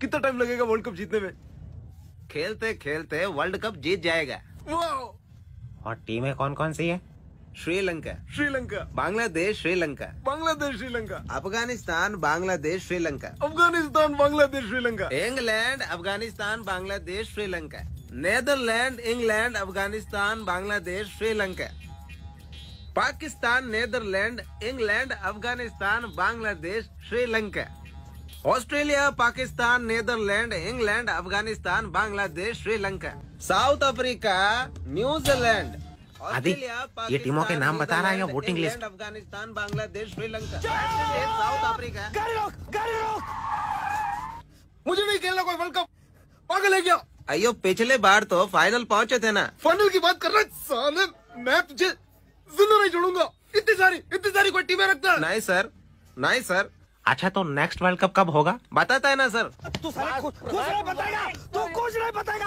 कितना टाइम लगेगा world cup जीतने में? खेलते खेलते वर्ल्ड कप जीत जाएगा। वाह और टीमें कौन कौन सी है? Sri Lanka. Sri Lanka. Bangladesh Sri Lanka. Bangladesh Sri Lanka. Afghanistan Bangladesh Sri Lanka. Afghanistan Bangladesh Sri Lanka. England Afghanistan Bangladesh Sri Lanka. Netherland England Afghanistan Bangladesh Sri Lanka. Pakistan Netherland England Afghanistan Bangladesh Sri Lanka. Australia Pakistan Netherland England Afghanistan Bangladesh Sri Lanka South Africa New Zealand Australia, ये टीमों के नाम बता रहा है voting list? Afghanistan Bangladesh Sri Lanka South Africa. मुझे नहीं खेलना कोई वर्ल्ड कप पागल है क्या अयो पिछले बार तो फाइनल पहुँचे थे ना। फाइनल की बात कर रहा है साले मैं तुझे ज़िंदा नहीं छोड़ूँगा। इतनी सारी इतनी सारी कोई टीमें रखता नहीं सर नहीं सर अच्छा तो नेक्स्ट वर्ल्ड कप कब होगा? बताता है ना सर तू सारा कुछ नहीं बताएगा। तू कुछ नहीं बताएगा।